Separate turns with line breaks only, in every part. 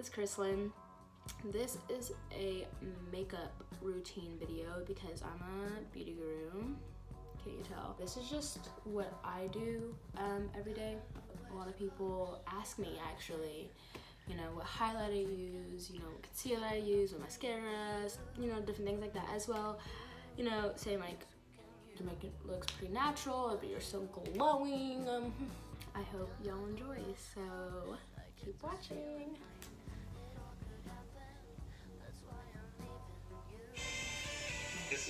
it's Kryslyn. This is a makeup routine video because I'm a beauty guru. Can't you tell? This is just what I do um, every day. A lot of people ask me actually, you know, what highlight I use, you know, what concealer I use, what mascaras, you know, different things like that as well. You know, saying like, to make it looks pretty natural, but you're so glowing. Um, I hope y'all enjoy, so keep watching.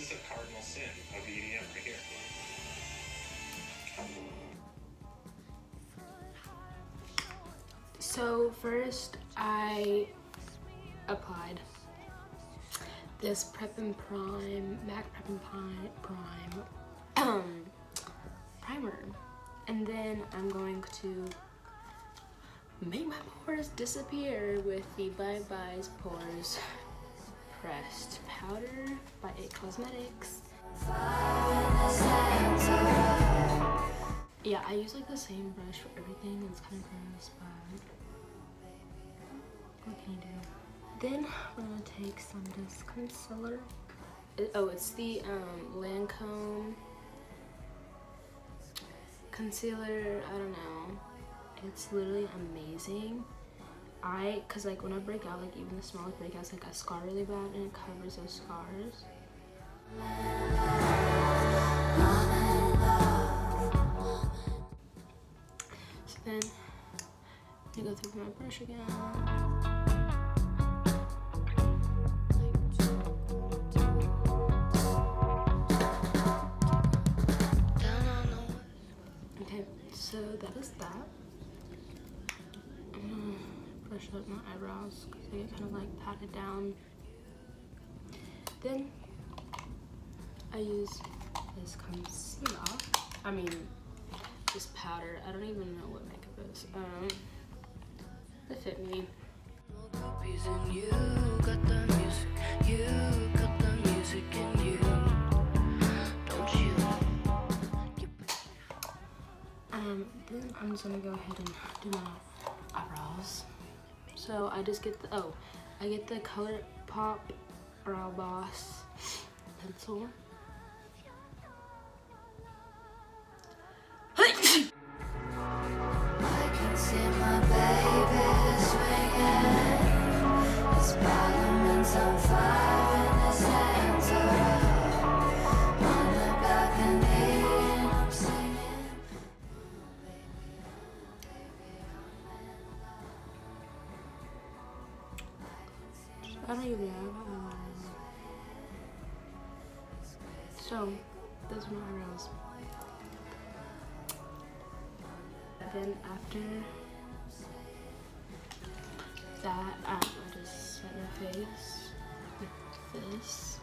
Is a cardinal sin of EDM right here.
So first I applied this Prep and Prime, MAC Prep and Prime, Prime um, primer. And then I'm going to make my pores disappear with the Bye Bye's Pores Pressed Powder by It Cosmetics. Yeah, I use like the same brush for everything. It's kind of gross, but what can you do? Then we're gonna take some this concealer. It, oh, it's the um, Lancome concealer. I don't know. It's literally amazing. I, cause like when I break out, like even the smallest breakouts, like I scar really bad, and it covers those scars. So then I go through my brush again. Okay, so that is that. Gonna brush up my eyebrows because they get kind of like patted down. Then I use this concealer. I mean, this powder. I don't even know what makeup is. Um, it fit me. Um, then I'm just gonna go ahead and do my. So I just get the, oh, I get the Color Pop Brow Boss pencil. don't even know. So, those are my eyebrows. Then after that, um, I just set my face with this.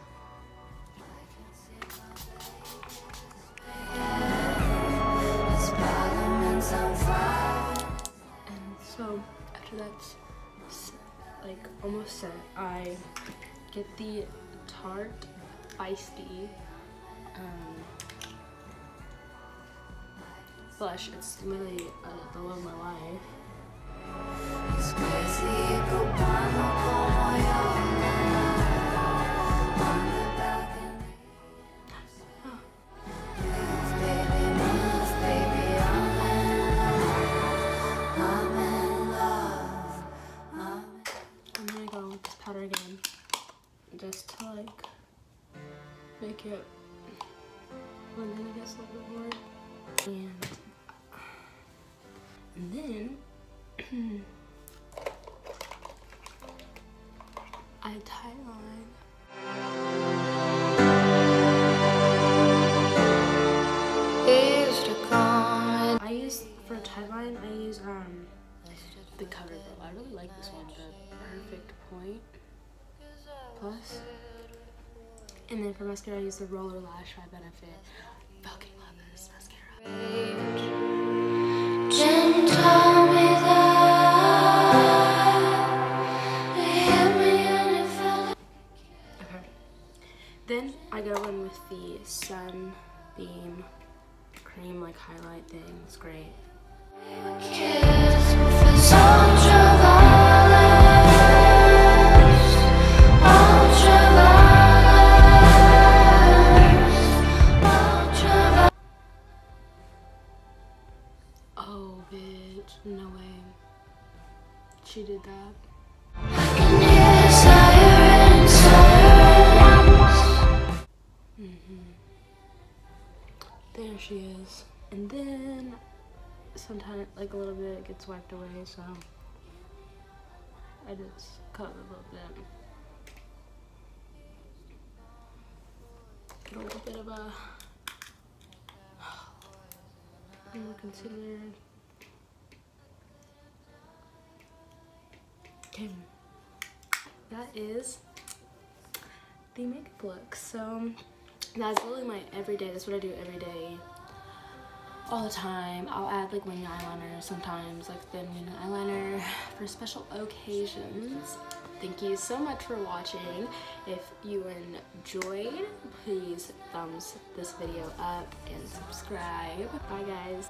And so, after that, like almost set, I get the Tarte Feisty um, blush. It's really uh, the love of my life. Make it blend in, I guess, a little bit more. And, and then I tie line. I use for a tightline. I use um the cover girl. I really like this one, the perfect point plus. And then for mascara, I use the Roller Lash by Benefit. Fucking love this mascara. Okay. Then I go in with the Sunbeam cream like highlight thing. It's great.
Kiss
like a little bit, it gets wiped away, so I just cut a little bit. Get a little bit of a more. Okay, that is the makeup look. So that's really my everyday. That's what I do every day, all the time. I'll add like winged eyeliner sometimes, like thin winged eyeliner for special occasions. Thank you so much for watching. If you enjoyed, please thumbs this video up and subscribe. Bye guys.